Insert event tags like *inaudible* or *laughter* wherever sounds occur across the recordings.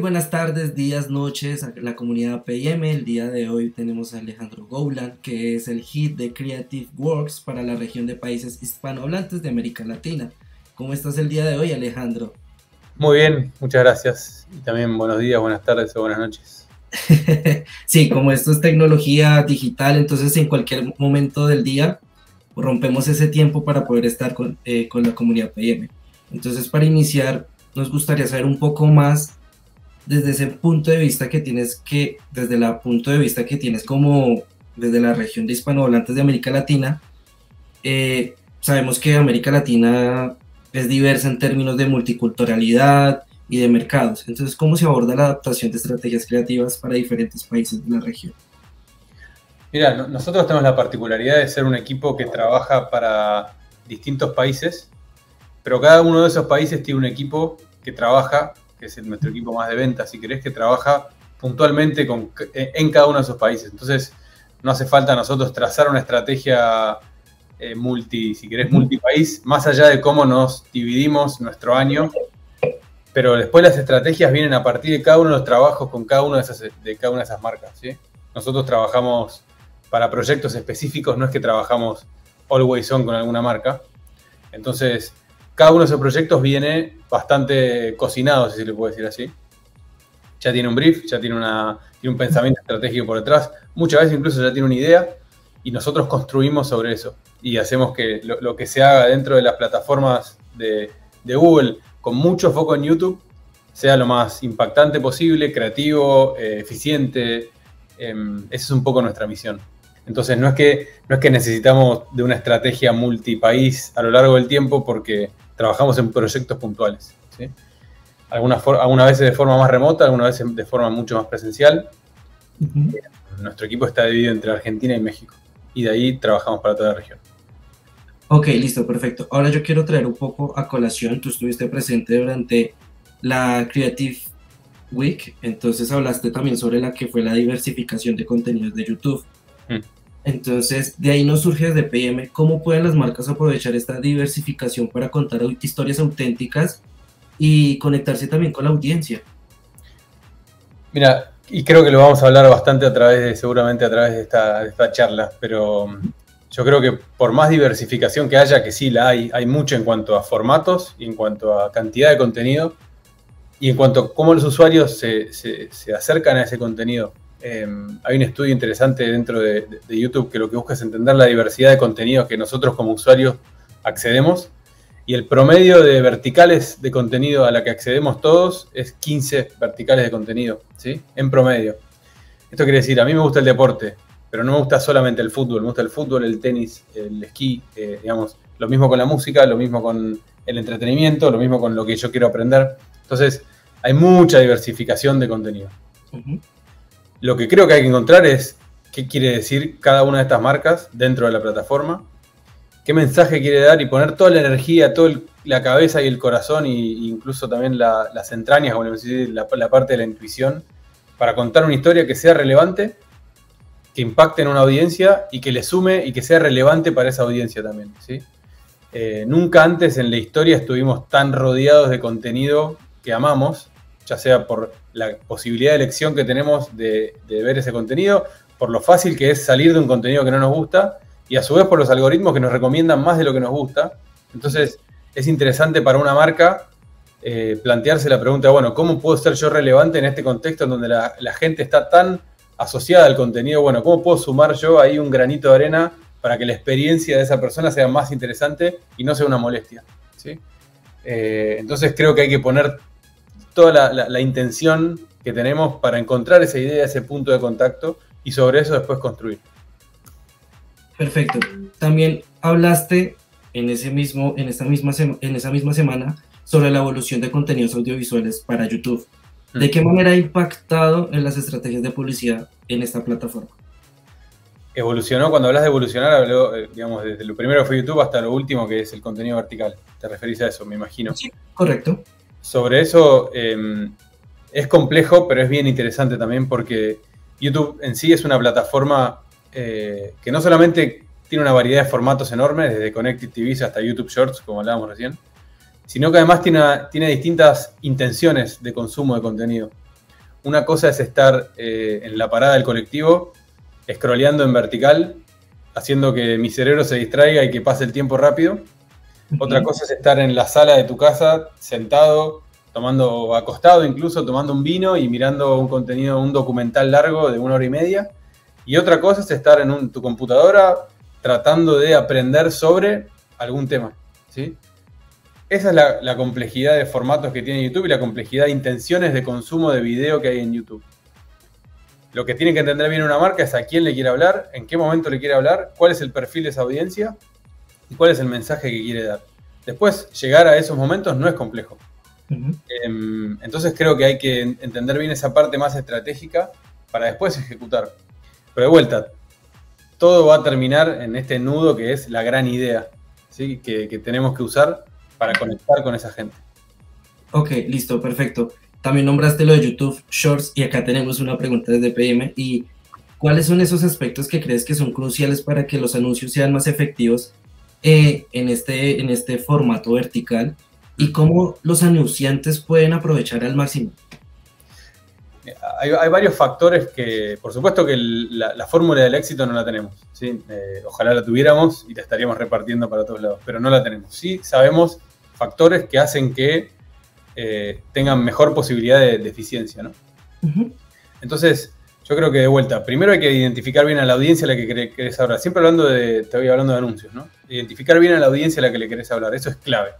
Buenas tardes, días, noches a la comunidad PIM. El día de hoy tenemos a Alejandro Gouland, que es el Head de Creative Works para la región de países hispanohablantes de América Latina. ¿Cómo estás el día de hoy, Alejandro? Muy bien, muchas gracias. Y también buenos días, buenas tardes o buenas noches. *laughs* sí, como esto es tecnología digital, entonces en cualquier momento del día rompemos ese tiempo para poder estar con, eh, con la comunidad PIM. Entonces, para iniciar, nos gustaría saber un poco más desde ese punto de vista que tienes que, desde el punto de vista que tienes como desde la región de hispanohablantes de América Latina, eh, sabemos que América Latina es diversa en términos de multiculturalidad y de mercados. Entonces, ¿cómo se aborda la adaptación de estrategias creativas para diferentes países de la región? Mira, nosotros tenemos la particularidad de ser un equipo que trabaja para distintos países, pero cada uno de esos países tiene un equipo que trabaja que es nuestro equipo más de ventas, si querés, que trabaja puntualmente con, en cada uno de esos países. Entonces, no hace falta nosotros trazar una estrategia eh, multi, si querés, multipaís, más allá de cómo nos dividimos nuestro año. Pero después las estrategias vienen a partir de cada uno de los trabajos con cada, uno de, esas, de cada una de esas marcas. ¿sí? Nosotros trabajamos para proyectos específicos, no es que trabajamos always on con alguna marca. Entonces, cada uno de esos proyectos viene bastante cocinado, si se le puede decir así. Ya tiene un brief, ya tiene, un pensamiento estratégico por detrás, muchas veces incluso ya tiene una idea y nosotros construimos sobre eso y hacemos que lo, que se haga dentro de las plataformas de, Google con mucho foco en YouTube sea lo más impactante posible, creativo, eh, eficiente. Em, esa es un poco nuestra misión. Entonces no es, que, no es que necesitamos de una estrategia multipaís a lo largo del tiempo porque trabajamos en proyectos puntuales. Algunas, algunas veces de forma más remota, algunas veces de forma mucho más presencial. Nuestro equipo está dividido entre Argentina y México. Y de ahí trabajamos para toda la región. Ok, listo, perfecto. Ahora yo quiero traer un poco a colación. Tú estuviste presente durante la Creative Week, entonces hablaste también sobre la que fue la diversificación de contenidos de YouTube. Mm. Entonces, de ahí nos surge desde PM cómo pueden las marcas aprovechar esta diversificación para contar historias auténticas y conectarse también con la audiencia. Mira, y creo que lo vamos a hablar bastante a través de, seguramente a través de esta, charla, pero yo creo que por más diversificación que haya, que sí la hay, hay mucho en cuanto a formatos y en cuanto a cantidad de contenido y en cuanto a cómo los usuarios se acercan a ese contenido. Em, hay un estudio interesante dentro de, YouTube que lo que busca es entender la diversidad de contenidos que nosotros como usuarios accedemos y el promedio de verticales de contenido a la que accedemos todos es 15 verticales de contenido, ¿sí? En promedio. Esto quiere decir, a mí me gusta el deporte, pero no me gusta solamente el fútbol, me gusta el fútbol, el tenis, el esquí, eh, digamos, lo mismo con la música, lo mismo con el entretenimiento, lo mismo con lo que yo quiero aprender. Entonces, hay mucha diversificación de contenido. Lo que creo que hay que encontrar es qué quiere decir cada una de estas marcas dentro de la plataforma, qué mensaje quiere dar y poner toda la energía, toda la cabeza y el corazón e incluso también las entrañas, como decir, la, parte de la intuición, para contar una historia que sea relevante, que impacte en una audiencia y que le sume y que sea relevante para esa audiencia también. ¿sí? Eh, nunca antes en la historia estuvimos tan rodeados de contenido que amamos ya sea por la posibilidad de elección que tenemos de, ver ese contenido, por lo fácil que es salir de un contenido que no nos gusta y a su vez por los algoritmos que nos recomiendan más de lo que nos gusta. Entonces es interesante para una marca eh, plantearse la pregunta, bueno, ¿cómo puedo ser yo relevante en este contexto en donde la, gente está tan asociada al contenido? Bueno, ¿cómo puedo sumar yo ahí un granito de arena para que la experiencia de esa persona sea más interesante y no sea una molestia? ¿sí? Eh, entonces creo que hay que poner toda la, intención que tenemos para encontrar esa idea, ese punto de contacto y sobre eso después construir. Perfecto. También hablaste en, ese mismo, en, esta misma en esa misma semana sobre la evolución de contenidos audiovisuales para YouTube. ¿De mm. qué manera ha impactado en las estrategias de publicidad en esta plataforma? Evolucionó, cuando hablas de evolucionar, habló, eh, digamos, desde lo primero fue YouTube hasta lo último que es el contenido vertical. ¿Te referís a eso, me imagino? Sí, correcto sobre eso em, es complejo, pero es bien interesante también porque YouTube en sí es una plataforma eh, que no solamente tiene una variedad de formatos enormes, desde Connected TV hasta YouTube Shorts, como hablábamos recién, sino que además tiene, tiene distintas intenciones de consumo de contenido. una cosa es estar eh, en la parada del colectivo, scrolleando en vertical, haciendo que mi cerebro se distraiga y que pase el tiempo rápido. Otra cosa es estar en la sala de tu casa, sentado, tomando, acostado incluso, tomando un vino y mirando un contenido, un documental largo de una hora y media. Y otra cosa es estar en tu computadora tratando de aprender sobre algún tema. ¿sí? Esa es la, complejidad de formatos que tiene YouTube y la complejidad de intenciones de consumo de video que hay en YouTube. Lo que tiene que entender bien una marca es a quién le quiere hablar, en qué momento le quiere hablar, cuál es el perfil de esa audiencia y cuál es el mensaje que quiere dar. Después, llegar a esos momentos no es complejo. Em, entonces creo que hay que entender bien esa parte más estratégica para después ejecutar. Pero de vuelta, todo va a terminar en este nudo que es la gran idea ¿sí? que, que tenemos que usar para conectar con esa gente. Ok, listo, perfecto. También nombraste lo de YouTube Shorts y acá tenemos una pregunta desde PM y ¿cuáles son esos aspectos que crees que son cruciales para que los anuncios sean más efectivos eh, en, este, en este formato vertical y cómo los anunciantes pueden aprovechar al máximo? Hay, varios factores que, por supuesto que la, fórmula del éxito no la tenemos. ¿sí? Eh, ojalá la tuviéramos y la estaríamos repartiendo para todos lados, pero no la tenemos. Sí sabemos factores que hacen que eh, tengan mejor posibilidad de, eficiencia, ¿no? Entonces, yo creo que de vuelta, primero hay que identificar bien a la audiencia a la que querés hablar. Siempre hablando de, te voy hablando de anuncios, ¿no? Identificar bien a la audiencia a la que le querés hablar, eso es clave.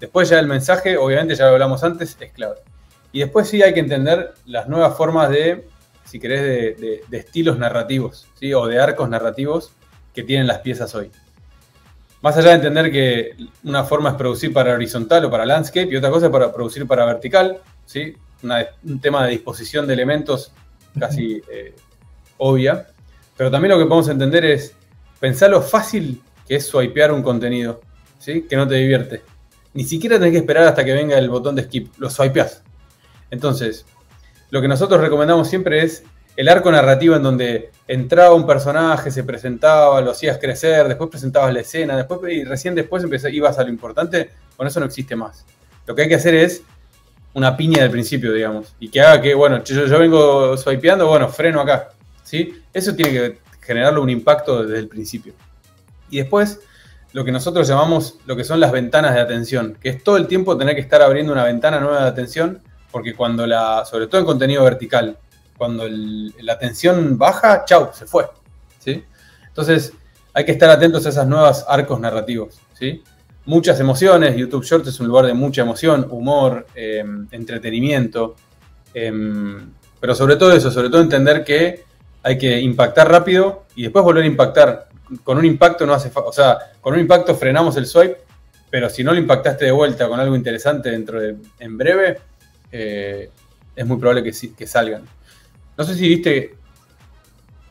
Después ya el mensaje, obviamente ya lo hablamos antes, es clave. Y después sí hay que entender las nuevas formas de, si querés, de, estilos narrativos, ¿sí? O de arcos narrativos que tienen las piezas hoy. Más allá de entender que una forma es producir para horizontal o para landscape y otra cosa es para producir para vertical, ¿sí? un tema de disposición de elementos casi eh, obvia. Pero también lo que podemos entender es pensar lo fácil que es swipear un contenido, ¿sí? que no te divierte. Ni siquiera tenés que esperar hasta que venga el botón de skip, lo swipeás. Entonces, lo que nosotros recomendamos siempre es el arco narrativo en donde entraba un personaje, se presentaba, lo hacías crecer, después presentabas la escena, después y recién después ibas a lo importante, con eso no existe más. Lo que hay que hacer es una piña del principio, digamos, y que haga que, bueno, yo, yo vengo swipeando, bueno, freno acá, ¿sí? Eso tiene que generarle un impacto desde el principio. Y después, lo que nosotros llamamos lo que son las ventanas de atención, que es todo el tiempo tener que estar abriendo una ventana nueva de atención, porque cuando la, sobre todo en contenido vertical, cuando la tensión baja, chau, se fue. ¿sí? Entonces, hay que estar atentos a esas nuevas arcos narrativos. ¿sí? Muchas emociones, YouTube Shorts es un lugar de mucha emoción, humor, em, entretenimiento, em, pero sobre todo eso, sobre todo entender que hay que impactar rápido y después volver a impactar. Con un impacto no hace o sea, con un impacto frenamos el swipe, pero si no lo impactaste de vuelta con algo interesante dentro de, en breve, eh, es muy probable que, salgan. No sé si viste,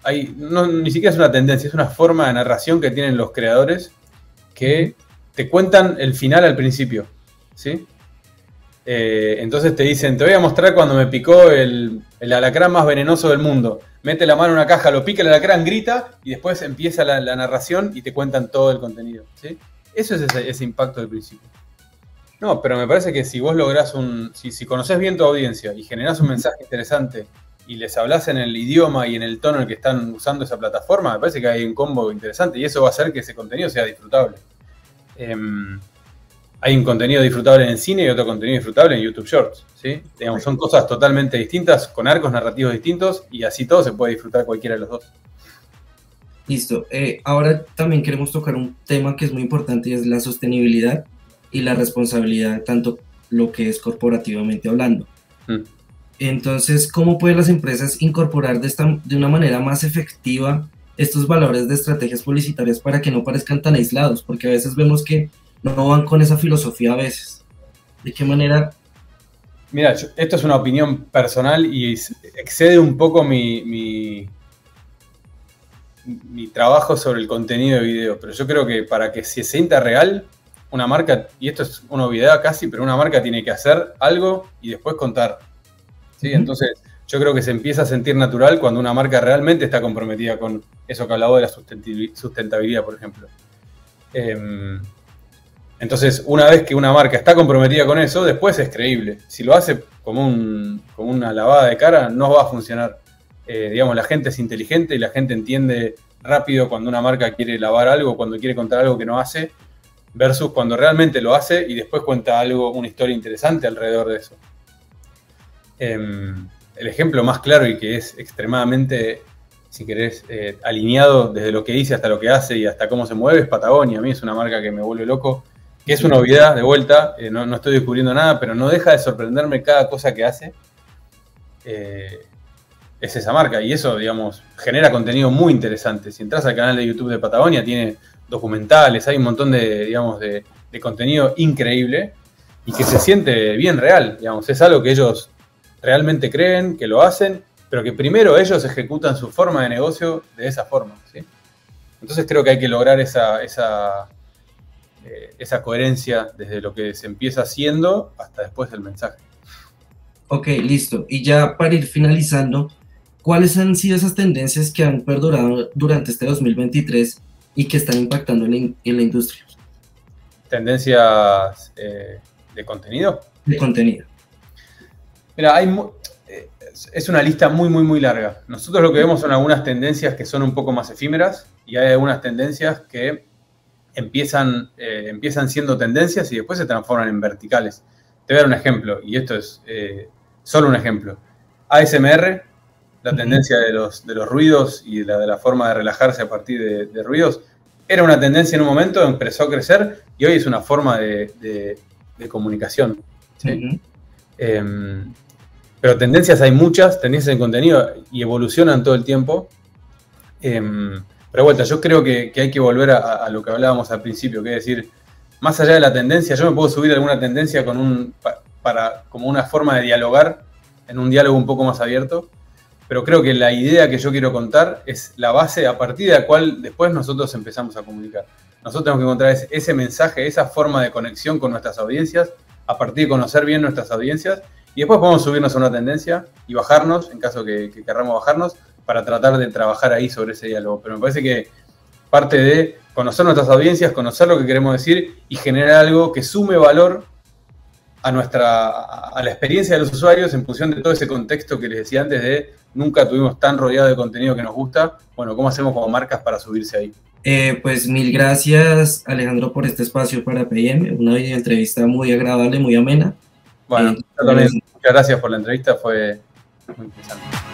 hay, ni siquiera es una tendencia, es una forma de narración que tienen los creadores que te cuentan el final al principio, ¿sí? Eh, entonces te dicen, te voy a mostrar cuando me picó el, alacrán más venenoso del mundo. Mete la mano en una caja, lo pica el alacrán, grita y después empieza la, narración y te cuentan todo el contenido. ¿sí? Eso es ese, impacto del principio. No, pero me parece que si vos lográs un. Si, si conoces bien tu audiencia y generás un mensaje interesante y les hablas en el idioma y en el tono en el que están usando esa plataforma, me parece que hay un combo interesante y eso va a hacer que ese contenido sea disfrutable. Em, hay un contenido disfrutable en cine y otro contenido disfrutable en YouTube Shorts. ¿sí? Digamos, son cosas totalmente distintas, con arcos narrativos distintos y así todo se puede disfrutar cualquiera de los dos. Listo. Eh, ahora también queremos tocar un tema que es muy importante y es la sostenibilidad y la responsabilidad, tanto lo que es corporativamente hablando. Mm. Entonces, ¿cómo pueden las empresas incorporar de, esta, de una manera más efectiva estos valores de estrategias publicitarias para que no parezcan tan aislados? Porque a veces vemos que no van con esa filosofía a veces. ¿De qué manera? Mira, esto es una opinión personal y excede un poco mi, mi, mi trabajo sobre el contenido de video, pero yo creo que para que se sienta real, una marca, y esto es una obviedad casi, pero una marca tiene que hacer algo y después contar ¿sí? Entonces, yo creo que se empieza a sentir natural cuando una marca realmente está comprometida con eso que hablaba de la sustentabilidad, por ejemplo. Em, Entonces, una vez que una marca está comprometida con eso, después es creíble. Si lo hace como, un, como una lavada de cara, no va a funcionar. Eh, digamos, la gente es inteligente y la gente entiende rápido cuando una marca quiere lavar algo, cuando quiere contar algo que no hace, versus cuando realmente lo hace y después cuenta algo, una historia interesante alrededor de eso. Em, el ejemplo más claro y que es extremadamente, si querés, eh, alineado desde lo que dice hasta lo que hace y hasta cómo se mueve es Patagonia. A mí es una marca que me vuelve loco, que es una novedad de vuelta, eh, no, estoy descubriendo nada, pero no deja de sorprenderme cada cosa que hace. Eh, es esa marca y eso, digamos, genera contenido muy interesante. Si entras al canal de YouTube de Patagonia, tiene documentales, hay un montón de, digamos, de, de contenido increíble y que se siente bien real, digamos, es algo que ellos realmente creen, que lo hacen, pero que primero ellos ejecutan su forma de negocio de esa forma. Entonces creo que hay que lograr esa, esa, eh, esa coherencia desde lo que se empieza haciendo hasta después del mensaje. Ok, listo. Y ya para ir finalizando, ¿cuáles han sido esas tendencias que han perdurado durante este 2023 y que están impactando en la, industria? ¿Tendencias eh, de contenido? De contenido. Mira, hay, eh, es una lista muy, muy, muy larga. Nosotros lo que vemos son algunas tendencias que son un poco más efímeras y hay algunas tendencias que empiezan, eh, empiezan siendo tendencias y después se transforman en verticales. Te voy a dar un ejemplo, y esto es eh, solo un ejemplo. ASMR, la tendencia de los, de los ruidos y de la, forma de relajarse a partir de, ruidos, era una tendencia en un momento, empezó a crecer y hoy es una forma de, comunicación. Em, pero tendencias hay muchas, tendencias en contenido y evolucionan todo el tiempo. Em, pero vuelta, yo creo que, hay que volver a, lo que hablábamos al principio, que es decir, más allá de la tendencia, yo me puedo subir alguna tendencia con un, para, como una forma de dialogar, en un diálogo un poco más abierto, pero creo que la idea que yo quiero contar es la base a partir de la cual después nosotros empezamos a comunicar. Nosotros tenemos que encontrar ese mensaje, esa forma de conexión con nuestras audiencias a partir de conocer bien nuestras audiencias y después podemos subirnos a una tendencia y bajarnos, en caso que, que querramos bajarnos, para tratar de trabajar ahí sobre ese diálogo. Pero me parece que parte de conocer nuestras audiencias, conocer lo que queremos decir y generar algo que sume valor a nuestra a la experiencia de los usuarios en función de todo ese contexto que les decía antes de nunca tuvimos tan rodeado de contenido que nos gusta. Bueno, ¿cómo hacemos como marcas para subirse ahí? Eh, pues mil gracias, Alejandro, por este espacio para PM, una entrevista muy agradable, muy amena. Bueno, eh, muchas gracias por la entrevista, fue muy interesante.